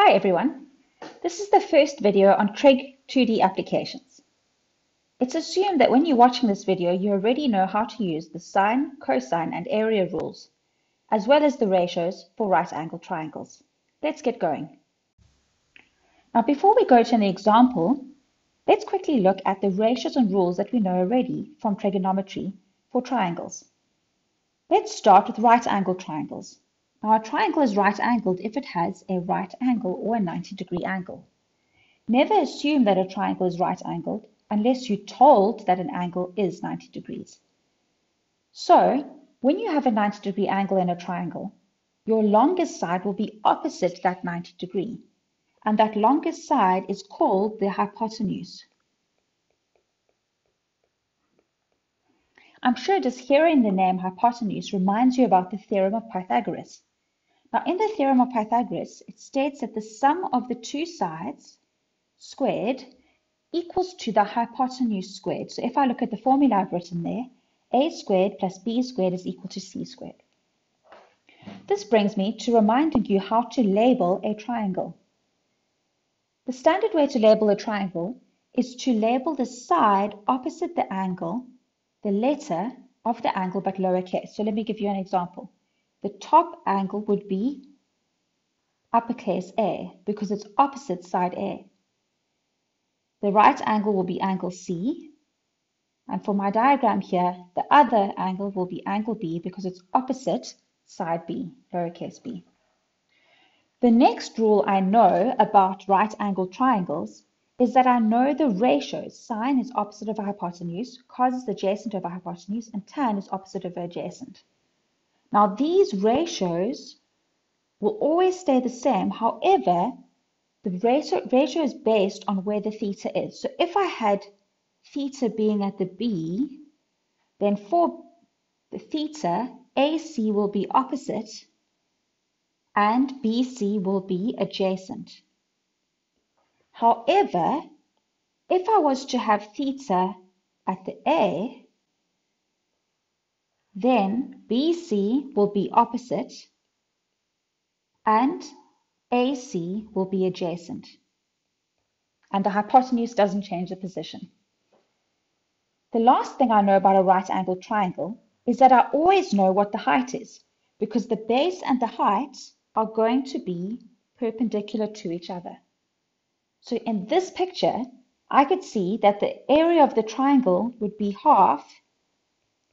Hi everyone. This is the first video on Trig 2D applications. It's assumed that when you're watching this video, you already know how to use the sine, cosine, and area rules, as well as the ratios for right angle triangles. Let's get going. Now before we go to an example, let's quickly look at the ratios and rules that we know already from trigonometry for triangles. Let's start with right angle triangles. Now a triangle is right angled if it has a right angle or a 90 degree angle. Never assume that a triangle is right angled unless you're told that an angle is 90 degrees. So when you have a 90 degree angle in a triangle, your longest side will be opposite that 90 degree. And that longest side is called the hypotenuse. I'm sure just hearing the name hypotenuse reminds you about the theorem of Pythagoras. Now, in the theorem of Pythagoras, it states that the sum of the two sides squared equals to the hypotenuse squared. So if I look at the formula I've written there, a squared plus b squared is equal to c squared. This brings me to reminding you how to label a triangle. The standard way to label a triangle is to label the side opposite the angle, the letter of the angle but lowercase. So let me give you an example. The top angle would be uppercase A because it's opposite side A. The right angle will be angle C. And for my diagram here, the other angle will be angle B because it's opposite side B, lowercase b. The next rule I know about right angle triangles is that I know the ratios. Sine is opposite of a hypotenuse, cos is adjacent a hypotenuse, and tan is opposite of adjacent. Now these ratios will always stay the same. However, the ratio, ratio is based on where the theta is. So if I had theta being at the B, then for the theta, AC will be opposite and BC will be adjacent. However, if I was to have theta at the A, then BC will be opposite and AC will be adjacent. And the hypotenuse doesn't change the position. The last thing I know about a right angled triangle is that I always know what the height is because the base and the height are going to be perpendicular to each other. So in this picture, I could see that the area of the triangle would be half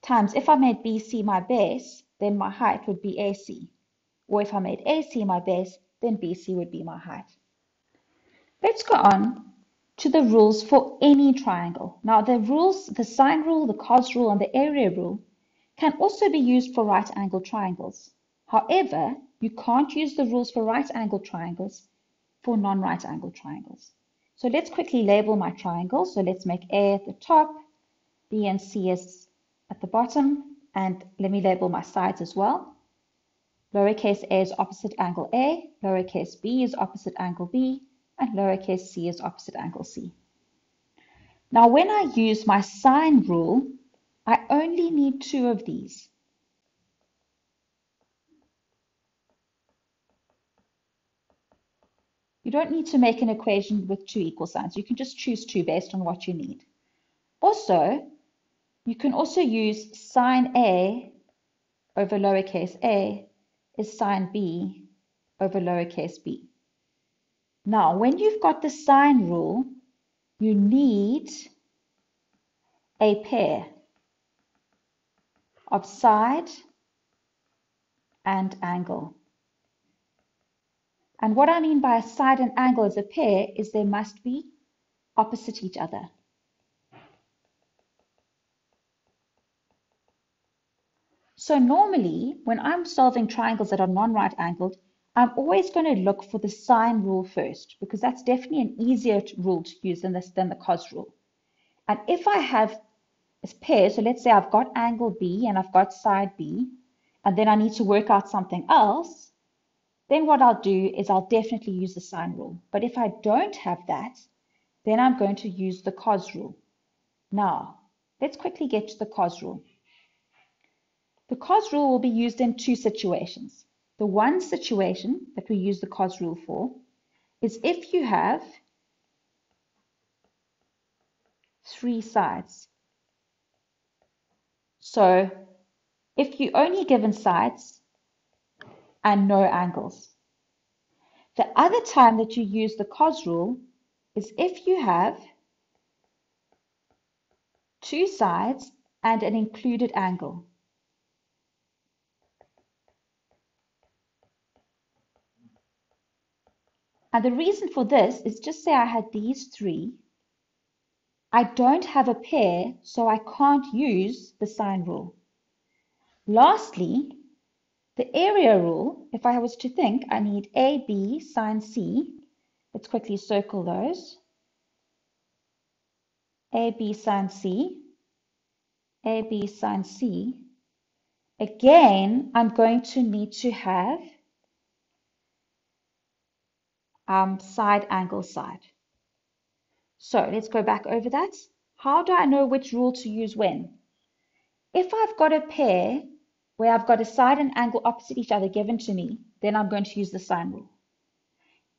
times if I made BC my base, then my height would be AC. Or if I made AC my base, then BC would be my height. Let's go on to the rules for any triangle. Now the rules, the sine rule, the cos rule, and the area rule can also be used for right angle triangles. However, you can't use the rules for right angle triangles for non-right angle triangles. So let's quickly label my triangles. So let's make A at the top, B and C is at the bottom and let me label my sides as well. Lowercase a is opposite angle A, lowercase b is opposite angle B, and lowercase c is opposite angle C. Now when I use my sine rule, I only need two of these. You don't need to make an equation with two equal signs. You can just choose two based on what you need. Also, you can also use sine A over lowercase a is sine B over lowercase b. Now, when you've got the sine rule, you need a pair of side and angle. And what I mean by a side and angle as a pair is they must be opposite each other. So normally, when I'm solving triangles that are non-right angled, I'm always going to look for the sine rule first, because that's definitely an easier rule to use than, this, than the cos rule. And if I have a pair, so let's say I've got angle B and I've got side B, and then I need to work out something else, then what I'll do is I'll definitely use the sine rule. But if I don't have that, then I'm going to use the cos rule. Now, let's quickly get to the cos rule. The cos rule will be used in two situations. The one situation that we use the cos rule for is if you have three sides. So if you only given sides and no angles. The other time that you use the cos rule is if you have two sides and an included angle. And the reason for this is just say I had these three. I don't have a pair, so I can't use the sine rule. Lastly, the area rule, if I was to think I need AB sine C, let's quickly circle those. AB sine C, AB sine C. Again, I'm going to need to have um, side angle side. So let's go back over that. How do I know which rule to use when? If I've got a pair where I've got a side and angle opposite each other given to me, then I'm going to use the sine rule.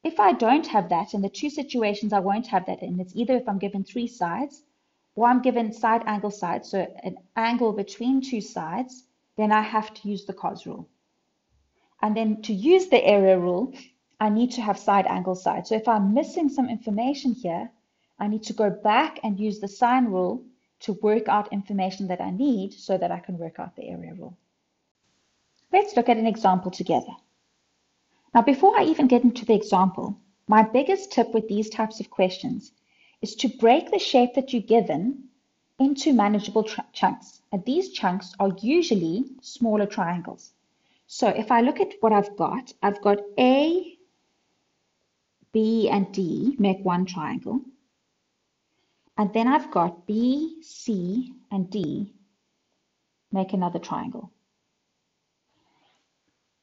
If I don't have that, in the two situations I won't have that in, it's either if I'm given three sides or I'm given side angle side, so an angle between two sides, then I have to use the cos rule. And then to use the area rule, I need to have side angle side. So if I'm missing some information here, I need to go back and use the sine rule to work out information that I need so that I can work out the area rule. Let's look at an example together. Now, before I even get into the example, my biggest tip with these types of questions is to break the shape that you're given into manageable chunks. And these chunks are usually smaller triangles. So if I look at what I've got, I've got A, B, and D make one triangle. And then I've got B, C, and D make another triangle.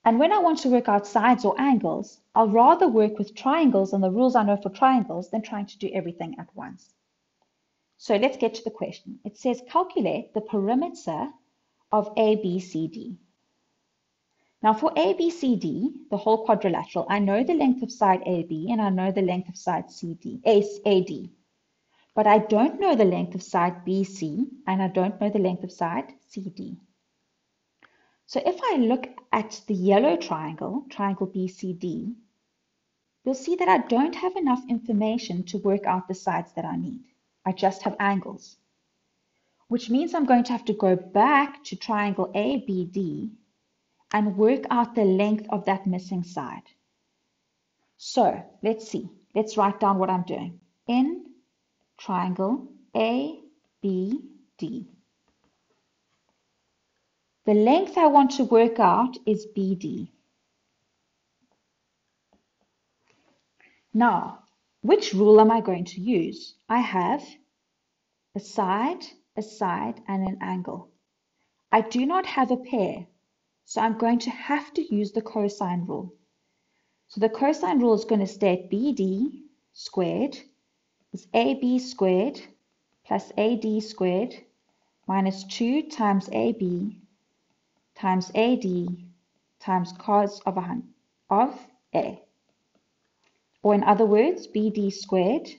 And when I want to work out sides or angles, I'll rather work with triangles and the rules I know for triangles than trying to do everything at once. So let's get to the question. It says calculate the perimeter of ABCD. Now for ABCD, the whole quadrilateral, I know the length of side AB and I know the length of side CD, AD. But I don't know the length of side BC and I don't know the length of side CD. So if I look at the yellow triangle, triangle BCD, you'll see that I don't have enough information to work out the sides that I need. I just have angles, which means I'm going to have to go back to triangle ABD and work out the length of that missing side. So let's see. Let's write down what I'm doing. In triangle ABD. The length I want to work out is BD. Now, which rule am I going to use? I have a side, a side, and an angle. I do not have a pair, so I'm going to have to use the cosine rule. So the cosine rule is going to state BD squared is AB squared plus AD squared minus 2 times AB times AD times cos of, a, of A. Or in other words, BD squared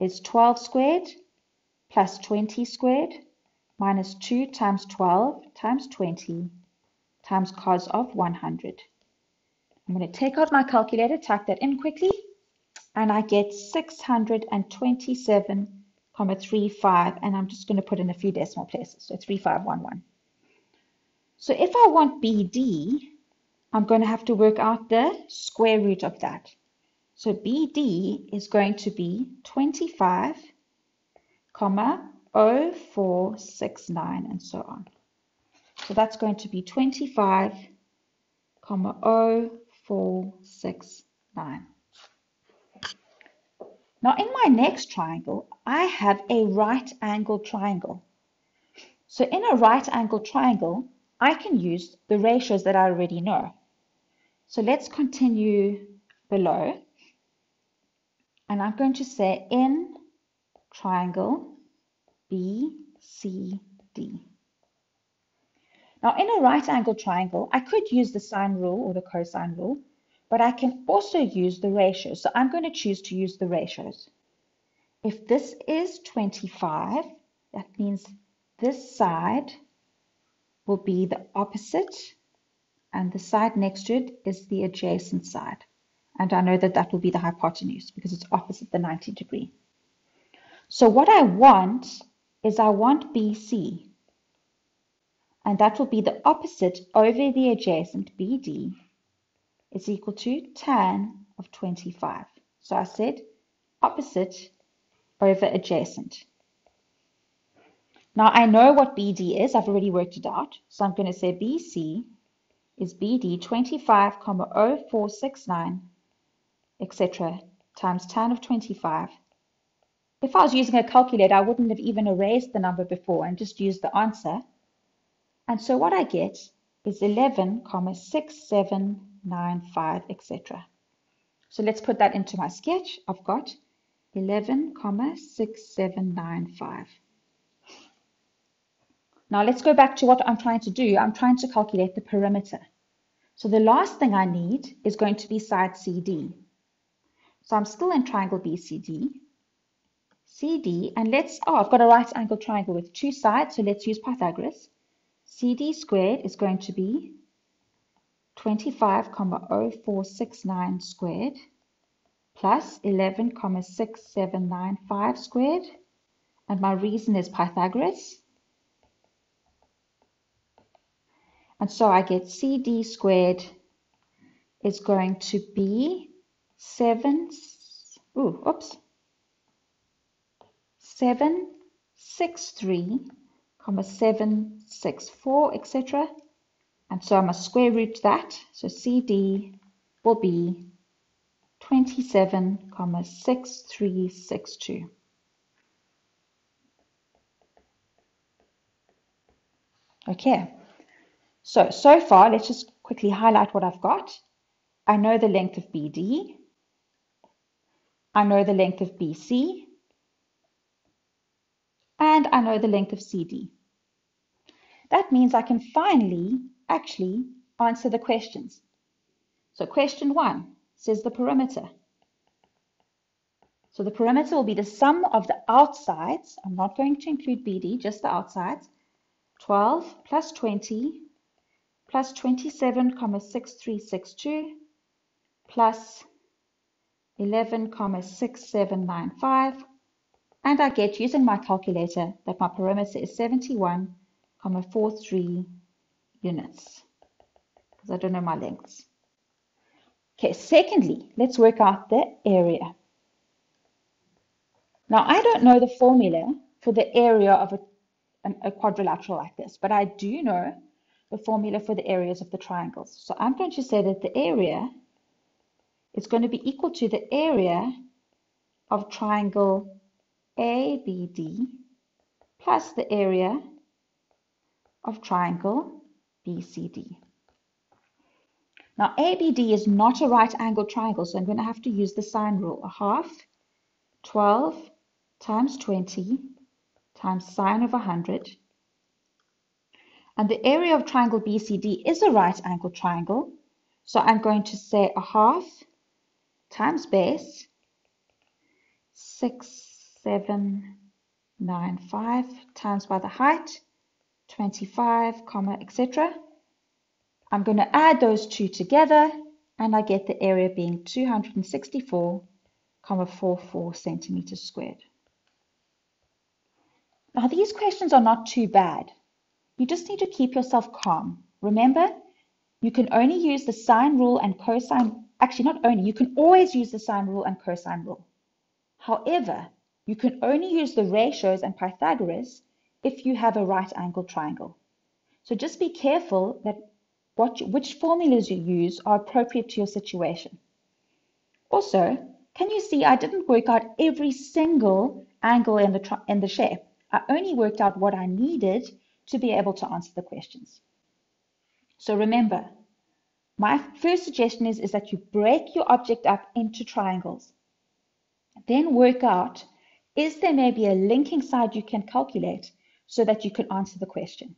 is 12 squared plus 20 squared minus 2 times 12 times 20 times cos of 100. I'm going to take out my calculator, type that in quickly, and I get 627.35, and I'm just going to put in a few decimal places, so 3511. So if I want BD, I'm going to have to work out the square root of that. So BD is going to be 25, comma 0469 and so on. So that's going to be 25, comma 0469. Now in my next triangle, I have a right angle triangle. So in a right angle triangle, I can use the ratios that I already know. So let's continue below. And I'm going to say in triangle BCD. Now in a right angle triangle, I could use the sine rule or the cosine rule, but I can also use the ratios. So I'm going to choose to use the ratios. If this is 25, that means this side will be the opposite and the side next to it is the adjacent side. And I know that that will be the hypotenuse because it's opposite the 90 degree. So what I want is I want BC. And that will be the opposite over the adjacent BD is equal to tan of 25. So I said opposite over adjacent. Now I know what BD is. I've already worked it out. So I'm going to say BC is BD 25, 0469, etc. times tan of 25. If I was using a calculator, I wouldn't have even erased the number before and just used the answer. And so what I get is 11, 6795, etc. So let's put that into my sketch. I've got 11, 6795. Now let's go back to what I'm trying to do. I'm trying to calculate the perimeter. So the last thing I need is going to be side CD. So I'm still in triangle BCD. CD, and let's, oh, I've got a right angle triangle with two sides, so let's use Pythagoras. CD squared is going to be 25,0469 squared plus 11,6795 squared. And my reason is Pythagoras. And so I get CD squared is going to be 7, ooh, oops, 763, comma 764, etc. And so I must square root that. So CD will be 27, comma 6362. Okay. So, so far, let's just quickly highlight what I've got. I know the length of BD. I know the length of BC. And I know the length of CD. That means I can finally actually answer the questions. So question one says the perimeter. So the perimeter will be the sum of the outsides. I'm not going to include BD, just the outsides. 12 plus 20 plus 27,6362 plus 11,6795 and I get using my calculator that my perimeter is 71,43 units because I don't know my lengths. Okay, secondly, let's work out the area. Now I don't know the formula for the area of a, a quadrilateral like this, but I do know the formula for the areas of the triangles. So I'm going to say that the area is going to be equal to the area of triangle ABD plus the area of triangle BCD. Now ABD is not a right angled triangle, so I'm going to have to use the sine rule. A half, 12 times 20 times sine of 100 and the area of triangle BCD is a right angle triangle. So I'm going to say a half times base, 6795 times by the height, 25, comma, etc. I'm going to add those two together and I get the area being 264,44 centimeters squared. Now these questions are not too bad. You just need to keep yourself calm. Remember, you can only use the sine rule and cosine, actually not only, you can always use the sine rule and cosine rule. However, you can only use the ratios and Pythagoras if you have a right angle triangle. So just be careful that what, which formulas you use are appropriate to your situation. Also, can you see I didn't work out every single angle in the, in the shape. I only worked out what I needed to be able to answer the questions. So remember, my first suggestion is, is that you break your object up into triangles. Then work out, is there maybe a linking side you can calculate so that you can answer the question?